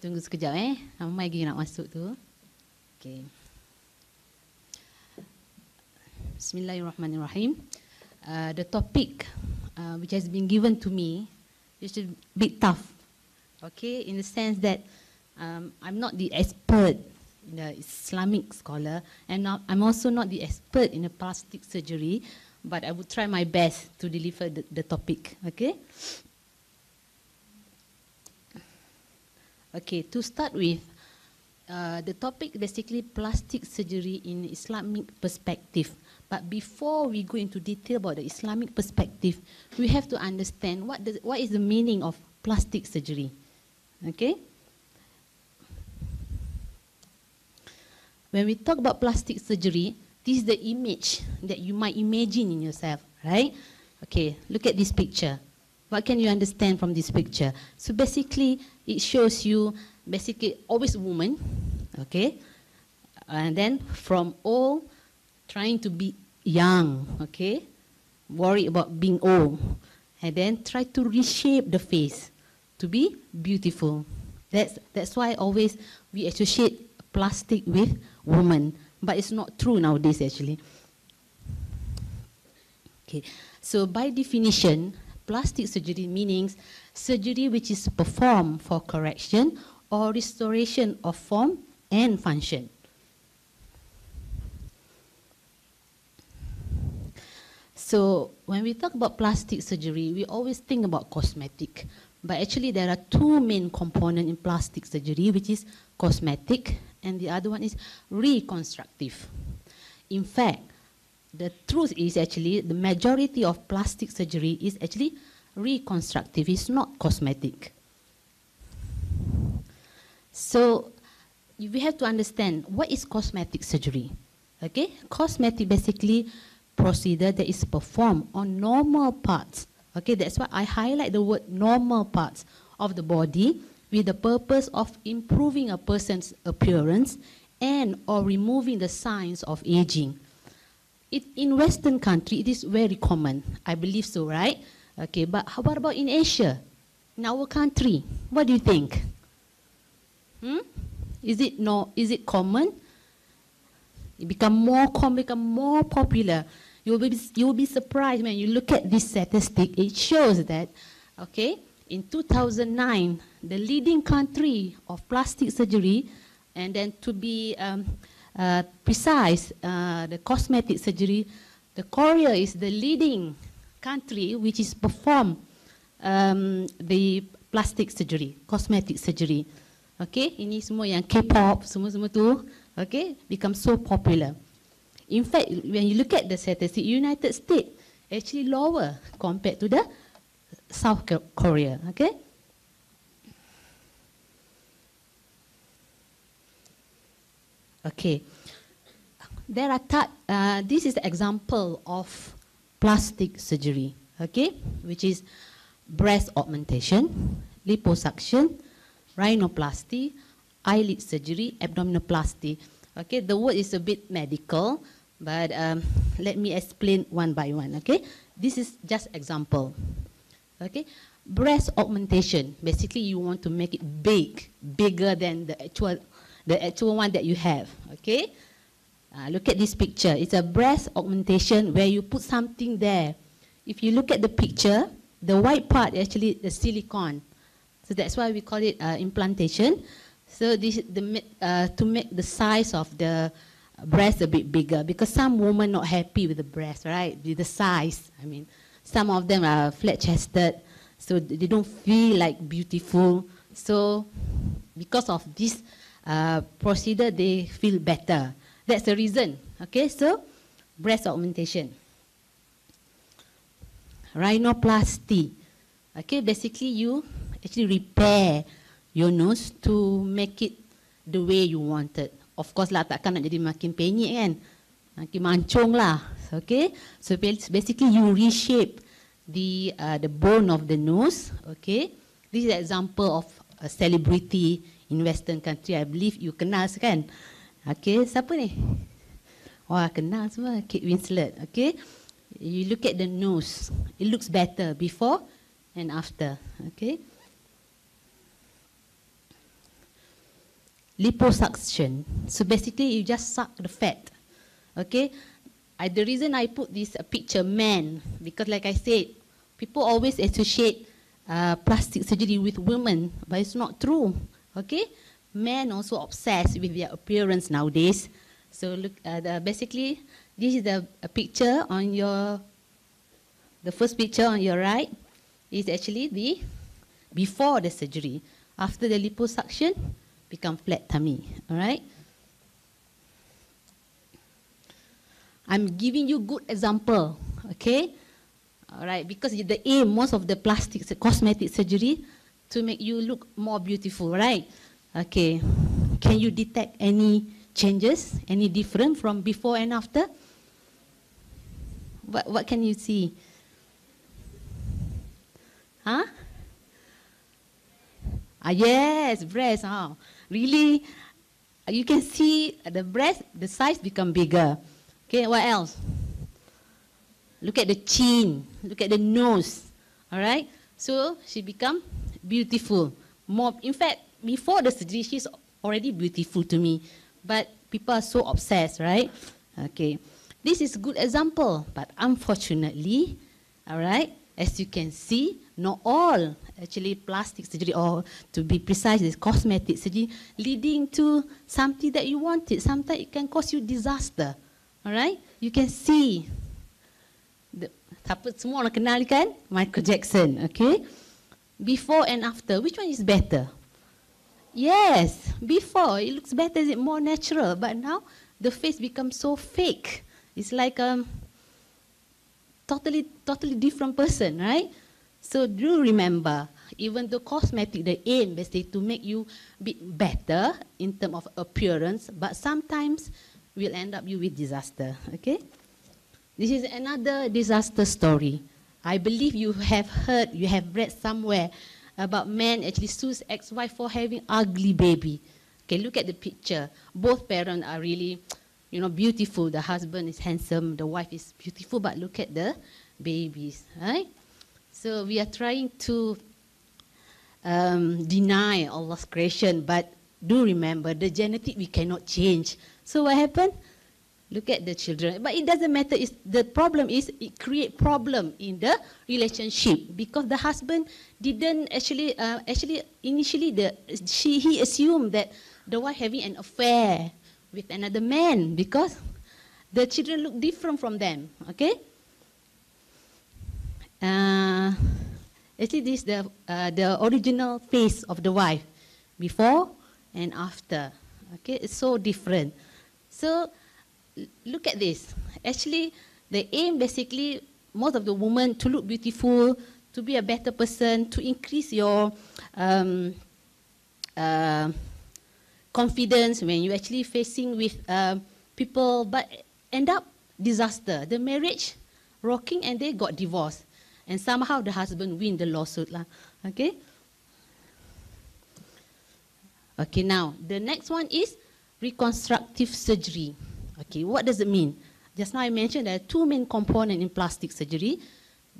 Tunggu sekejap eh. Ramai lagi nak masuk tu. Okay. Bismillahirrahmanirrahim. Uh, the topic uh, which has been given to me is a bit tough. Okay, in the sense that um, I'm not the expert in the Islamic scholar, and not, I'm also not the expert in the plastic surgery, but I would try my best to deliver the, the topic. Okay. Okay, to start with, uh, the topic basically plastic surgery in Islamic perspective. But before we go into detail about the Islamic perspective, we have to understand what, the, what is the meaning of plastic surgery. Okay? When we talk about plastic surgery, this is the image that you might imagine in yourself, right? Okay, look at this picture. What can you understand from this picture? So basically, it shows you basically always woman, okay? And then from old, trying to be young, okay? Worried about being old. And then try to reshape the face to be beautiful. That's, that's why always we associate plastic with woman. But it's not true nowadays actually. Okay, so by definition, plastic surgery means surgery which is performed for correction or restoration of form and function. So when we talk about plastic surgery, we always think about cosmetic. But actually there are two main components in plastic surgery, which is cosmetic and the other one is reconstructive. In fact, the truth is actually the majority of plastic surgery is actually reconstructive, it's not cosmetic. So we have to understand what is cosmetic surgery. Okay, cosmetic basically procedure that is performed on normal parts. Okay, that's why I highlight the word normal parts of the body with the purpose of improving a person's appearance and or removing the signs of aging. It, in Western country, it is very common. I believe so, right? Okay, but how what about in Asia? In our country, what do you think? Hmm? Is it no? Is it common? It become more common, become more popular. You will be you will be surprised when you look at this statistic. It shows that, okay, in 2009, the leading country of plastic surgery, and then to be um, uh, precise, uh, the cosmetic surgery, the Korea is the leading country which is perform um, the plastic surgery, cosmetic surgery. Okay, ini semua yang K-pop, semua-semua tu, okay, become so popular. In fact, when you look at the statistic, United States actually lower compared to the South Korea. Okay. Okay. There are uh, this is the example of plastic surgery. Okay, which is breast augmentation, liposuction, rhinoplasty, eyelid surgery, abdominoplasty. Okay, the word is a bit medical, but um, let me explain one by one. Okay, this is just example. Okay, breast augmentation. Basically, you want to make it big, bigger than the actual, the actual one that you have. Okay, uh, look at this picture. It's a breast augmentation where you put something there. If you look at the picture, the white part actually the silicone. So that's why we call it uh, implantation. So this the uh, to make the size of the breast a bit bigger because some women not happy with the breast, right? With the size. I mean. Some of them are flat-chested, so they don't feel like beautiful. So because of this uh, procedure, they feel better. That's the reason. Okay, so breast augmentation. Rhinoplasty. Okay, basically you actually repair your nose to make it the way you wanted. Of course lah, takkan nak jadi makin penyek kan. Makin mancung lah. Okay, so basically you reshape the uh, the bone of the nose. Okay, this is an example of a celebrity in Western country. I believe you kenal kan? Okay, siapa ni? Wah, kenal semua. Kate Winslet. Okay, you look at the nose. It looks better before and after. Okay. liposuction. So basically, you just suck the fat. Okay. I, the reason I put this uh, picture man because, like I said, people always associate uh, plastic surgery with women, but it's not true. Okay. Men also obsessed with their appearance nowadays. So look, uh, the, basically, this is the a picture on your. The first picture on your right is actually the before the surgery. After the liposuction, become flat tummy. All right. I'm giving you good example. Okay. All right. Because the aim, most of the plastic cosmetic surgery, to make you look more beautiful, right? Okay. Can you detect any changes, any different from before and after? What What can you see? Huh? Ah, yes, breast. Oh, really? You can see the breast, the size become bigger. Okay, what else? Look at the chin. Look at the nose. All right. So she become beautiful. More, in fact, before the surgery, she's already beautiful to me. But people are so obsessed, right? Okay. This is a good example, but unfortunately, all right, as you can see, not all actually plastic surgery or to be precise is cosmetic surgery leading to something that you wanted. Sometimes it can cause you disaster. All right? You can see the, semua orang kenal kan? Michael Jackson, okay? Before and after, which one is better? Yes, before it looks better, is it more natural? But now the face becomes so fake. It's like um, totally, totally different person, right? So do remember, even the cosmetic, the aim is to make you be better in terms of appearance, but sometimes will end up you with disaster, okay? This is another disaster story. I believe you have heard, you have read somewhere about man actually sues ex-wife for having ugly baby. Okay, look at the picture. Both parents are really you know, beautiful. The husband is handsome, the wife is beautiful, but look at the babies, right? So we are trying to um, deny Allah's creation, but do remember the genetic we cannot change. So what happened? Look at the children. But it doesn't matter. It's, the problem is it create problem in the relationship because the husband didn't actually, uh, actually initially the, she, he assumed that the wife having an affair with another man because the children look different from them. Okay. Uh, actually, this is the uh, the original face of the wife, before and after. Okay, it's so different. So, look at this. Actually, the aim basically most of the women to look beautiful, to be a better person, to increase your um, uh, confidence when you're actually facing with uh, people, but end up disaster. The marriage rocking and they got divorced. And somehow the husband win the lawsuit. Lah. Okay? Okay, now the next one is reconstructive surgery. Okay, what does it mean? Just now I mentioned there are two main components in plastic surgery.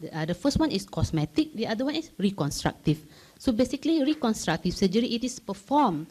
The, uh, the first one is cosmetic, the other one is reconstructive. So basically, reconstructive surgery, it is performed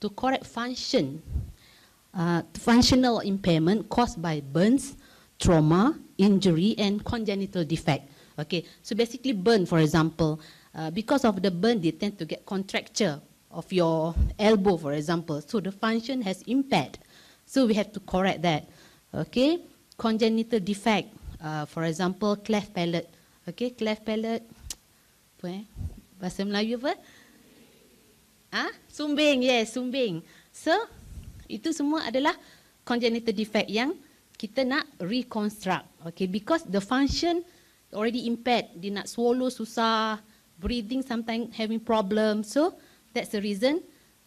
to correct function, uh, functional impairment caused by burns, trauma, injury, and congenital defect. Okay, so basically burn, for example, uh, because of the burn, they tend to get contracture of your elbow, for example. So the function has impaired. So we have to correct that. Okay, congenital defect, uh, for example, cleft palate. Okay, cleft palate, apa eh? Bahasa Melayu apa? Ah, sumbing, yes, sumbing. So, itu semua adalah congenital defect yang kita nak reconstruct. Okay, because the function already impaired. Dia nak swallow susah, breathing sometimes having problem. So, that's the reason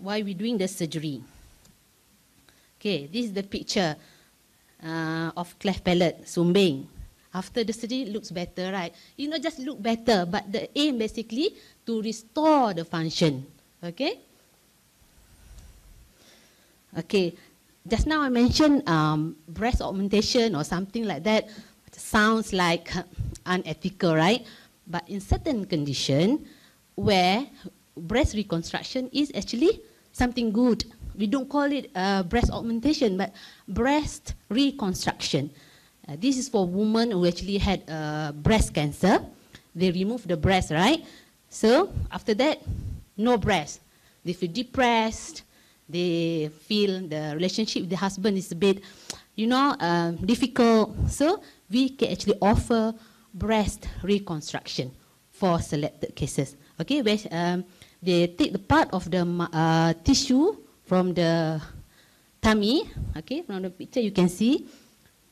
why we doing the surgery. Okay, this is the picture uh, of cleft palate, sumbing. After the surgery, looks better, right? You know, just look better, but the aim basically to restore the function. Okay? Okay, just now I mentioned um, breast augmentation or something like that. Sounds like unethical, right? But in certain condition where breast reconstruction is actually something good, we don't call it uh, breast augmentation, but breast reconstruction. Uh, this is for women who actually had uh, breast cancer. They remove the breast, right? So after that, no breast. They feel depressed. They feel the relationship with the husband is a bit, you know, uh, difficult. So we can actually offer breast reconstruction for selected cases. Okay, where um, they take the part of the uh, tissue from the tummy. Okay, from the picture you can see,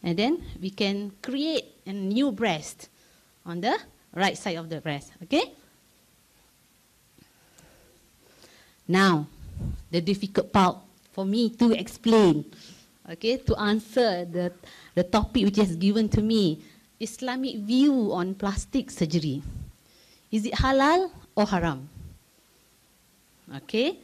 and then we can create a new breast on the right side of the breast. Okay. Now, the difficult part for me to explain, okay, to answer the, the topic which is given to me, Islamic view on plastic surgery. Is it halal or haram? Okay.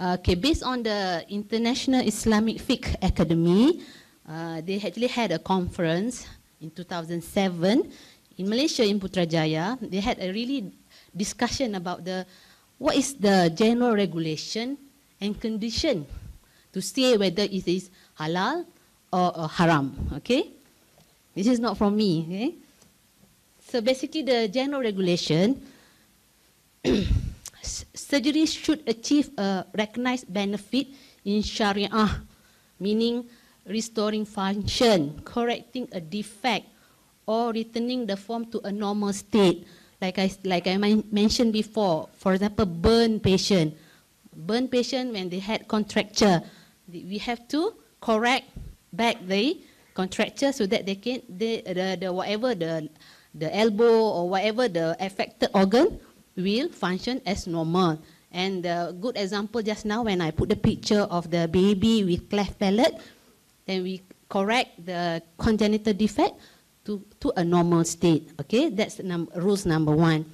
Okay, based on the International Islamic Fiqh Academy, uh, they actually had a conference in 2007 in Malaysia in Putrajaya. They had a really discussion about the what is the general regulation and condition to say whether it is halal or, or haram. Okay, this is not from me. Okay, so basically the general regulation. surgery should achieve a recognized benefit in Sharia, meaning restoring function, correcting a defect, or returning the form to a normal state. Like I like I mentioned before, for example, burn patient, burn patient when they had contracture, we have to correct back the contracture so that they can they, the, the whatever the the elbow or whatever the affected organ will function as normal. And the good example just now when I put the picture of the baby with cleft palate, then we correct the congenital defect to, to a normal state. Okay, that's num rules number one.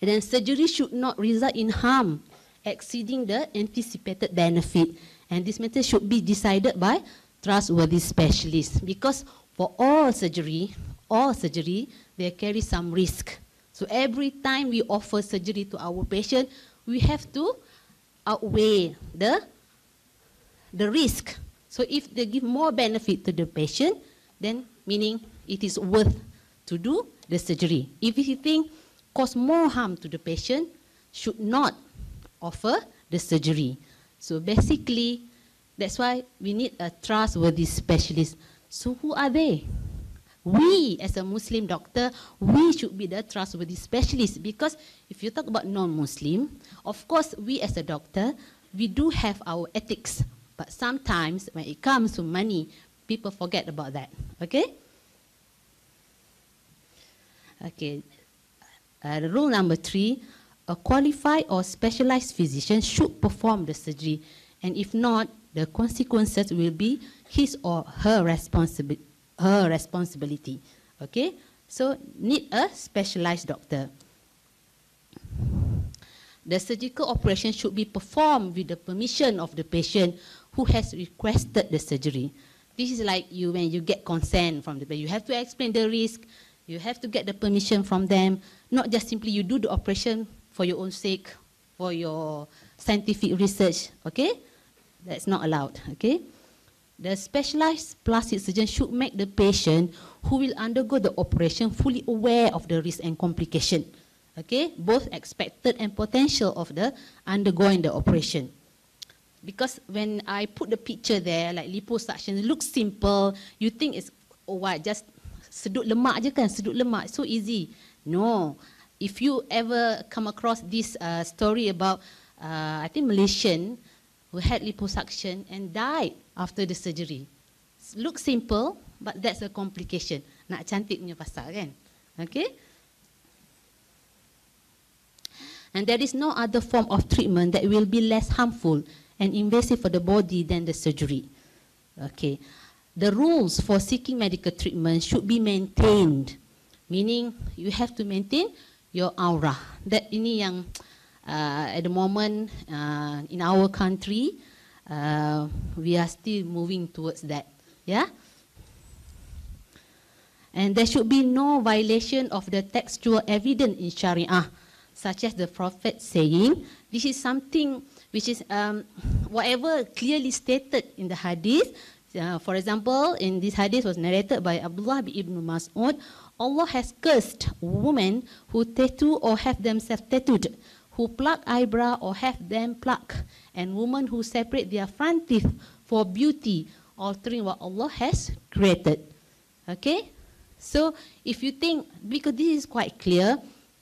And then surgery should not result in harm exceeding the anticipated benefit. And this matter should be decided by trustworthy specialists because for all surgery, all surgery, they carry some risk. So every time we offer surgery to our patient, we have to outweigh the, the risk. So if they give more benefit to the patient, then meaning it is worth to do the surgery. If you think cause more harm to the patient, should not offer the surgery. So basically, that's why we need a trustworthy specialist. So who are they? We, as a Muslim doctor, we should be the trustworthy specialist because if you talk about non-Muslim, of course, we as a doctor, we do have our ethics. But sometimes when it comes to money, people forget about that. Okay? Okay. Uh, rule number three, a qualified or specialized physician should perform the surgery. And if not, the consequences will be his or her, responsibi her responsibility. Okay? So, need a specialized doctor. The surgical operation should be performed with the permission of the patient who has requested the surgery. This is like you when you get consent from the patient. You have to explain the risk, you have to get the permission from them, not just simply you do the operation for your own sake, for your scientific research, okay? That's not allowed, okay? The specialized plastic surgeon should make the patient who will undergo the operation fully aware of the risk and complication, okay? Both expected and potential of the undergoing the operation. Because when I put the picture there, like liposuction, it looks simple. You think it's, oh what, just sedut lemak je kan, sedut lemak, so easy. No, if you ever come across this uh, story about, uh, I think Malaysian who had liposuction and died after the surgery. Look simple, but that's a complication. Nak cantik punya pasal kan? Okay? And there is no other form of treatment that will be less harmful and invasive for the body than the surgery. Okay the rules for seeking medical treatment should be maintained. Meaning, you have to maintain your aura. That ini yang uh, at the moment uh, in our country, uh, we are still moving towards that. Yeah. And there should be no violation of the textual evidence in Sharia, such as the Prophet saying, this is something which is um, whatever clearly stated in the hadith. Uh, for example, in this hadith was narrated by Abdullah ibn Mas'ud, Allah has cursed women who tattoo or have themselves tattooed, who pluck eyebrow or have them pluck, and women who separate their front teeth for beauty, altering what Allah has created. Okay? So if you think, because this is quite clear,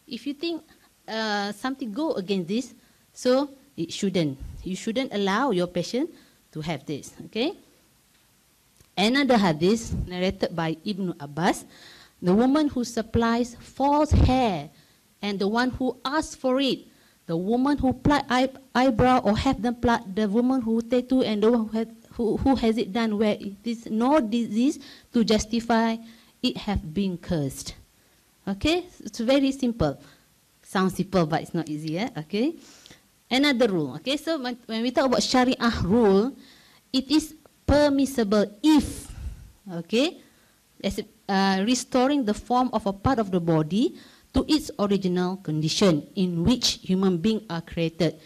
if you think uh, something go against this, so it shouldn't. You shouldn't allow your patient to have this. Okay. Another hadith narrated by Ibn Abbas, the woman who supplies false hair and the one who asks for it, the woman who pluck eye, eyebrow or have them pluck, the woman who tattoo and the one who has, who, who has it done where it is no disease to justify it have been cursed. Okay, it's very simple. Sounds simple, but it's not easy. Eh? Okay. Another rule. Okay. So when we talk about Sharia rule, it is permissible if, okay, as uh, restoring the form of a part of the body to its original condition in which human beings are created.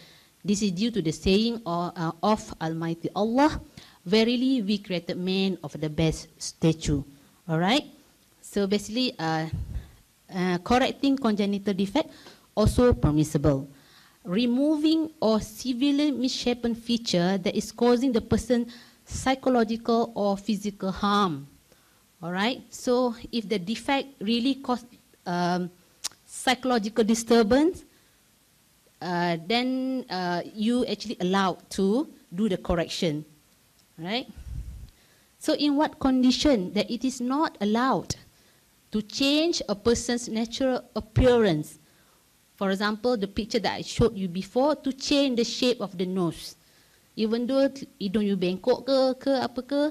This is due to the saying of, uh, of Almighty Allah, Verily we created man of the best stature. Alright? So basically, uh, uh, correcting congenital defect also permissible. Removing or severely misshapen feature that is causing the person psychological or physical harm. All right. So if the defect really cause um, psychological disturbance, uh, then uh, you actually allowed to do the correction. Right. So in what condition that it is not allowed to change a person's natural appearance For example, the picture that I showed you before to change the shape of the nose. Even though hidung you bengkok ke, ke apa ke,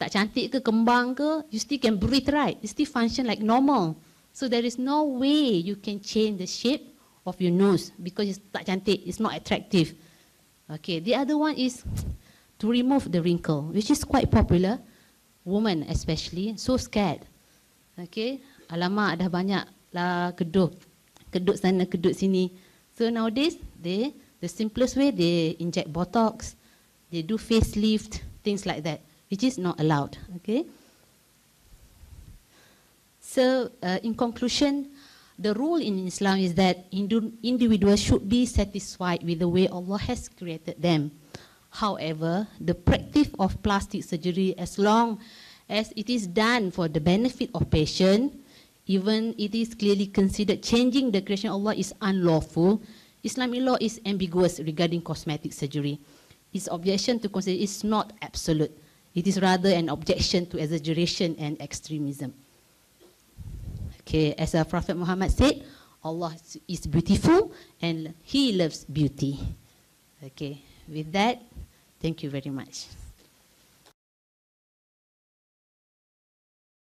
tak cantik ke, kembang ke, you still can breathe right. You still function like normal. So there is no way you can change the shape of your nose because it's tak cantik, it's not attractive. Okay, the other one is to remove the wrinkle, which is quite popular. Women especially, so scared. Okay, alamak dah banyak lah keduh kedut sana kedut sini so nowadays they the simplest way they inject botox they do facelift things like that which is not allowed okay so uh, in conclusion the rule in islam is that individuals should be satisfied with the way allah has created them however the practice of plastic surgery as long as it is done for the benefit of patient even it is clearly considered changing the creation of Allah is unlawful, Islamic law is ambiguous regarding cosmetic surgery. Its objection to consider is not absolute. It is rather an objection to exaggeration and extremism. Okay, as our Prophet Muhammad said, Allah is beautiful and He loves beauty. Okay, with that, thank you very much.